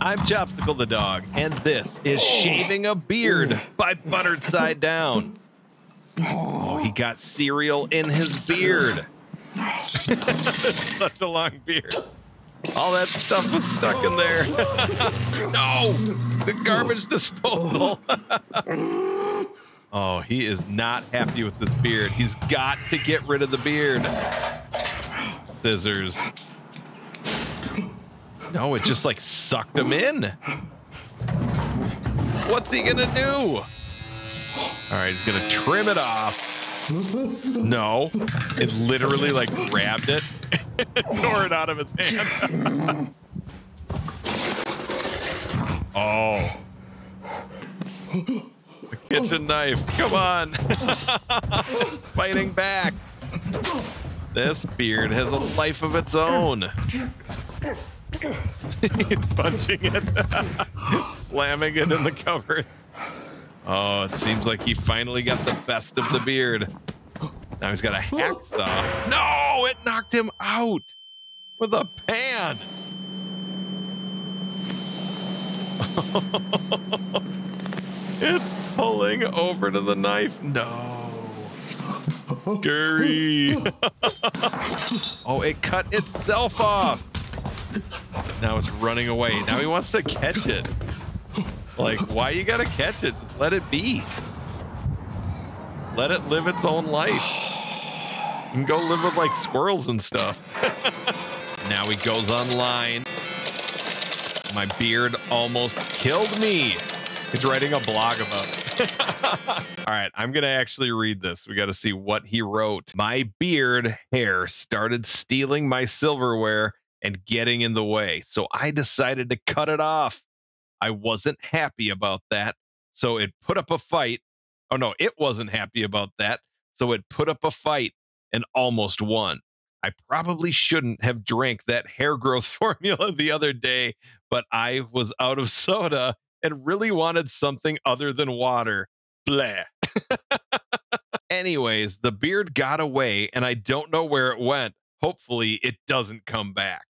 I'm Chopsicle the dog, and this is oh. Shaving a Beard by Buttered Side Down. Oh. oh, he got cereal in his beard. Such a long beard. All that stuff was stuck in there. no, the garbage disposal. oh, he is not happy with this beard. He's got to get rid of the beard. Scissors. No, it just like sucked him in. What's he gonna do? All right, he's gonna trim it off. No, it literally like grabbed it and tore it out of his hand. oh. Kitchen knife. Come on. Fighting back. This beard has a life of its own. He's punching it, slamming it in the cupboard. Oh, it seems like he finally got the best of the beard. Now he's got a hacksaw. No, it knocked him out with a pan. it's pulling over to the knife. No. Scary. oh, it cut itself off. Now it's running away. Now he wants to catch it. Like, why you gotta catch it? Just let it be. Let it live its own life. Can go live with like squirrels and stuff. now he goes online. My beard almost killed me. He's writing a blog about it. All right, I'm going to actually read this. We got to see what he wrote. My beard hair started stealing my silverware and getting in the way. So I decided to cut it off. I wasn't happy about that. So it put up a fight. Oh, no, it wasn't happy about that. So it put up a fight and almost won. I probably shouldn't have drank that hair growth formula the other day, but I was out of soda and really wanted something other than water. Blah. Anyways, the beard got away and I don't know where it went. Hopefully, it doesn't come back.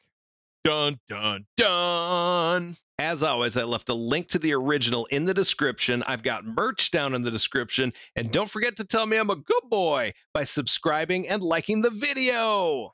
Dun, dun, dun. As always, I left a link to the original in the description. I've got merch down in the description. And don't forget to tell me I'm a good boy by subscribing and liking the video.